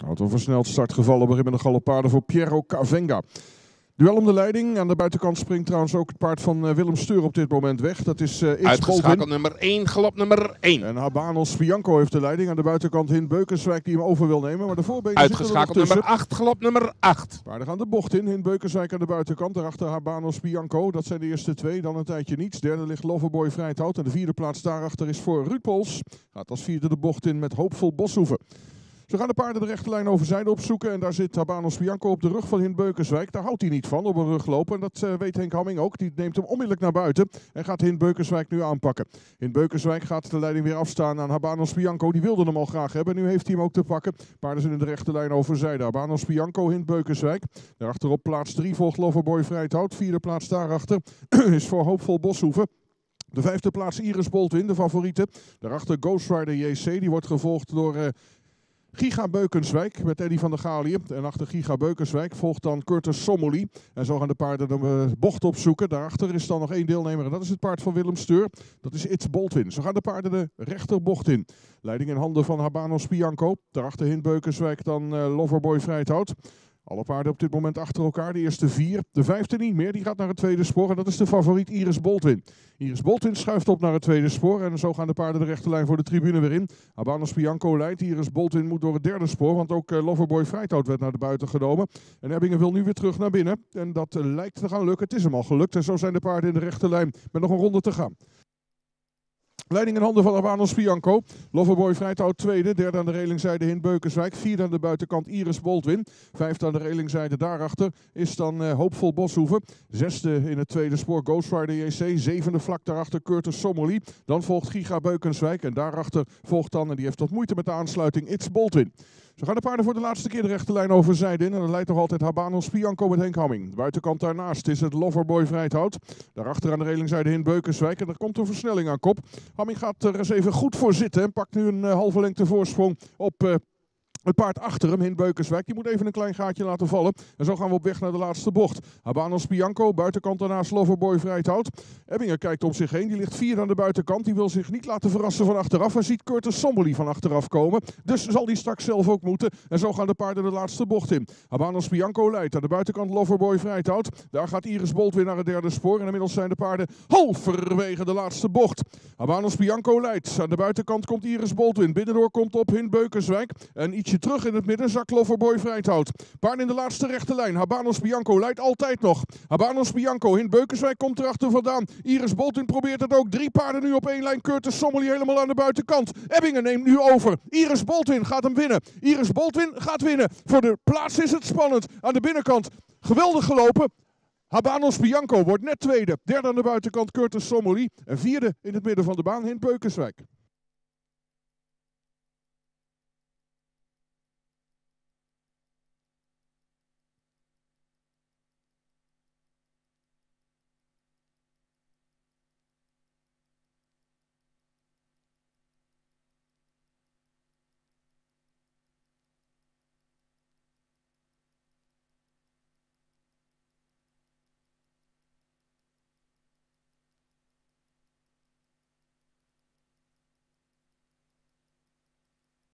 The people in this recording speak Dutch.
Auto versneld start gevallen, begin met een galopade voor Piero Cavenga. Duel om de leiding. Aan de buitenkant springt trouwens ook het paard van uh, Willem Steur op dit moment weg. Dat is uh, Uitgeschakeld nummer 1, galop nummer 1. En Habanos Bianco heeft de leiding. Aan de buitenkant Hin Beukenswijk die hem over wil nemen. Maar de voorbenen Uitgeschakeld nummer 8, galop nummer 8. Paarden gaan de bocht in. Hin Beukenswijk aan de buitenkant. Daarachter Habanos Bianco. Dat zijn de eerste twee. Dan een tijdje niets. Derde ligt Loverboy Vrijthout. En de vierde plaats daarachter is voor Ruud Pols. Gaat als vierde de bocht in met Hoopvol Boshoeven. Ze gaan de paarden de rechte lijn overzijde opzoeken. En daar zit Habanos Bianco op de rug van Hin Beukenswijk. Daar houdt hij niet van, op een rug lopen. En dat uh, weet Henk Hamming ook. Die neemt hem onmiddellijk naar buiten. En gaat Hin Beukenswijk nu aanpakken. Hin Beukenswijk gaat de leiding weer afstaan aan Habanos Bianco. Die wilde hem al graag hebben. Nu heeft hij hem ook te pakken. Paarden zijn in de rechte lijn overzijde. Habanos Bianco, Hin Beukenswijk. Daarachterop plaats 3 volgt Loverboy Vrijthout. Vierde plaats daarachter is voor Hoopvol Boshoeven. De vijfde plaats Iris Boltwin, de favoriete. Daarachter Ghost Rider JC. Die wordt gevolgd door... Uh, Giga Beukenswijk met Eddy van der Galië. En achter Giga Beukenswijk volgt dan Curtis Sommely. En zo gaan de paarden de bocht opzoeken. Daarachter is dan nog één deelnemer en dat is het paard van Willem Steur. Dat is It's Boltwin. Zo gaan de paarden de rechterbocht in. Leiding in handen van Habanos Bianco. Daarachter Hint Beukenswijk dan uh, Loverboy Vrijthout. Alle paarden op dit moment achter elkaar. De eerste vier. De vijfde niet meer. Die gaat naar het tweede spoor. En dat is de favoriet Iris Boltwin. Iris Boltwin schuift op naar het tweede spoor. En zo gaan de paarden de rechterlijn voor de tribune weer in. Habanos Bianco leidt. Iris Boltwin moet door het derde spoor. Want ook uh, Loverboy Vrijthout werd naar de buiten genomen. En Ebbingen wil nu weer terug naar binnen. En dat uh, lijkt te gaan lukken. Het is hem al gelukt. En zo zijn de paarden in de rechterlijn met nog een ronde te gaan. Leiding in handen van Arbanos Bianco. Loverboy Vrijthout tweede. Derde aan de relingzijde Hint Beukenswijk. Vierde aan de buitenkant Iris Boltwin. Vijfde aan de relingzijde daarachter is dan uh, Hoopvol Boshoeven. Zesde in het tweede spoor Ghost Rider JC. Zevende vlak daarachter Curtis Sommerly. Dan volgt Giga Beukenswijk. En daarachter volgt dan, en die heeft wat moeite met de aansluiting, It's Boltwin. Zo gaan de paarden voor de laatste keer de rechte lijn overzijde in. En dan leidt nog altijd Habanos Bianco met Henk Hamming. Buitenkant daarnaast is het Loverboy Vrijthout. Daarachter aan de relingzijde in Beukenswijk. En er komt een versnelling aan kop. Hamming gaat er eens even goed voor zitten. En pakt nu een uh, halve lengte voorsprong op... Het paard achter hem, Hin Beukenswijk, die moet even een klein gaatje laten vallen. En zo gaan we op weg naar de laatste bocht. Habanos Bianco, buitenkant daarnaast Loverboy Vrijthout. Ebbingen kijkt om zich heen, die ligt vier aan de buitenkant. Die wil zich niet laten verrassen van achteraf. Hij ziet Curtis Somboli van achteraf komen. Dus zal die straks zelf ook moeten. En zo gaan de paarden de laatste bocht in. Habanos Bianco leidt aan de buitenkant Loverboy Vrijthout. Daar gaat Iris Bolt weer naar het derde spoor. En inmiddels zijn de paarden halverwege de laatste bocht. Habanos Bianco leidt. Aan de buitenkant komt Iris Boltwin. Binnendoor komt op Hin Beukenswijk. En terug in het midden zak Loverboy Vrijthout. Paard in de laatste rechte lijn. Habanos Bianco leidt altijd nog. Habanos Bianco in Beukenswijk komt erachter vandaan. Iris Boltwin probeert het ook. Drie paarden nu op één lijn. Curtis Sommely helemaal aan de buitenkant. Ebbingen neemt nu over. Iris Boltwin gaat hem winnen. Iris Boltwin gaat winnen. Voor de plaats is het spannend. Aan de binnenkant geweldig gelopen. Habanos Bianco wordt net tweede. Derde aan de buitenkant Curtis Sommely. En vierde in het midden van de baan Hint Beukenswijk.